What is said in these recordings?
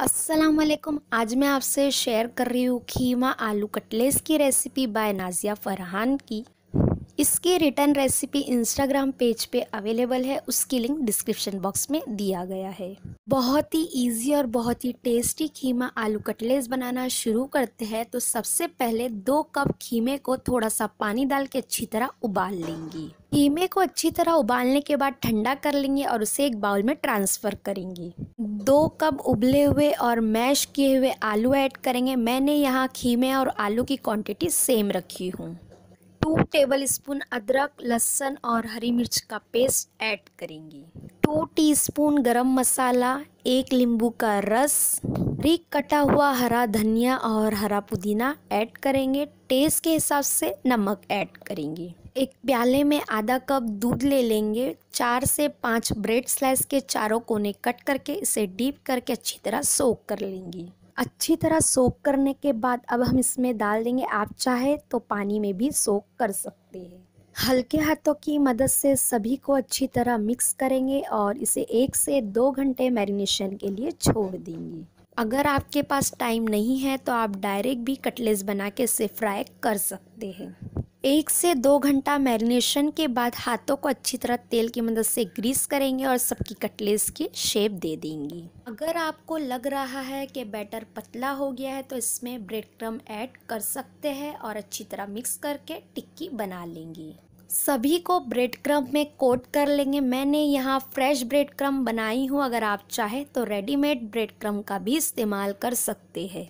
अस्सलाम वालेकुम आज मैं आपसे शेयर कर रही हूँ खीमा आलू कटलेस की रेसिपी बाय नाजिया फरहान की। इसकी रिटर्न रेसिपी इंस्टाग्राम पेज पे अवेलेबल है, उसकी लिंक डिस्क्रिप्शन बॉक्स में दिया गया है। बहुत ही इजी और बहुत ही टेस्टी खीमा आलू कटलेस बनाना शुरू करते हैं तो सबसे पहले दो कप खीमे को थोड़ा सा पानी डाल के अच्छी तरह उबाल लेंगी। खीमे को अच्छी तरह उबालने के बाद ठंडा कर लेंगे और उसे एक बाउल में ट्रांसफ़र करेंगे। दो कप उबले हुए और मैश किए हुए आलू ऐड करेंगे। मैंने यहाँ खीमे और आलू की क्वांटिटी सेम रखी हूँ। टू टेबल स्पून अदरक, लहसुन और हरी मिर्च का पेस्ट ऐड करेंगी। टू टीस्पून गरम मसाला, एक नींबू का रस, रिक कटा हुआ हरा धनिया और हरा पुदीना ऐड करेंगे। टेस्ट के हिसाब से नमक ऐड करेंगे। एक प्याले में आधा कप दूध ले लेंगे। चार से पाँच ब्रेड स्लाइस के चारों कोने कट करके इसे डीप करके अच्छी तरह सोक कर लेंगी। अच्छी तरह सोक करने के बाद अब हम इसमें डाल देंगे। आप चाहे तो पानी में भी सोक कर सकते हैं। हल्के हाथों की मदद से सभी को अच्छी तरह मिक्स करेंगे और इसे एक से दो घंटे मैरिनेशन के लिए छोड़ देंगे। अगर आपके पास टाइम नहीं है तो आप डायरेक्ट भी कटलेस बना के इसे फ्राई कर सकते हैं। एक से दो घंटा मैरिनेशन के बाद हाथों को अच्छी तरह तेल की मदद से ग्रीस करेंगे और सबकी कटलेस की शेप दे देंगी। अगर आपको लग रहा है कि बैटर पतला हो गया है तो इसमें ब्रेड क्रम ऐड कर सकते हैं और अच्छी तरह मिक्स करके टिक्की बना लेंगी। सभी को ब्रेड क्रम में कोट कर लेंगे। मैंने यहाँ फ्रेश ब्रेड क्रम बनाई हूँ। अगर आप चाहें तो रेडीमेड ब्रेड क्रम का भी इस्तेमाल कर सकते हैं।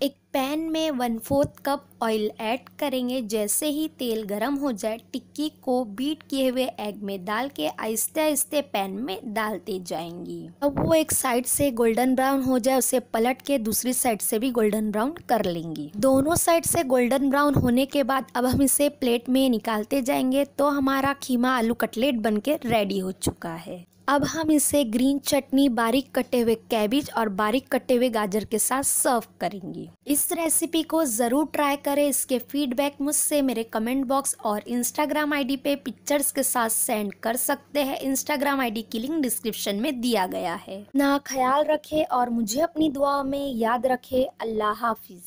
एक पैन में one fourth cup oil add करेंगे। जैसे ही तेल गरम हो जाए, टिक्की को बीट किए हुए एग में डाल के आहिस्ते आहिस्ते पैन में डालते जाएँगी। अब वो एक साइड से गोल्डन ब्राउन हो जाए, उसे पलट के दूसरी साइड से भी गोल्डन ब्राउन कर लेंगी। दोनों साइड से गोल्डन ब्राउन होने के बाद अब हम इसे प्लेट में निकालते जाएँगे तो हमारा खीमा आलू कटलेट बन रेडी हो चुका है। अब हम इसे ग्रीन चटनी, बारीक कटे हुए कैबिज और बारीक कटे हुए गाजर के साथ सर्व करेंगे। इस रेसिपी को ज़रूर ट्राई करें। इसके फीडबैक मुझसे मेरे कमेंट बॉक्स और इंस्टाग्राम आईडी पे पिक्चर्स के साथ सेंड कर सकते हैं। इंस्टाग्राम आईडी की लिंक डिस्क्रिप्शन में दिया गया है। ना ख्याल रखे और मुझे अपनी दुआ में याद रखे। अल्लाह हाफिज।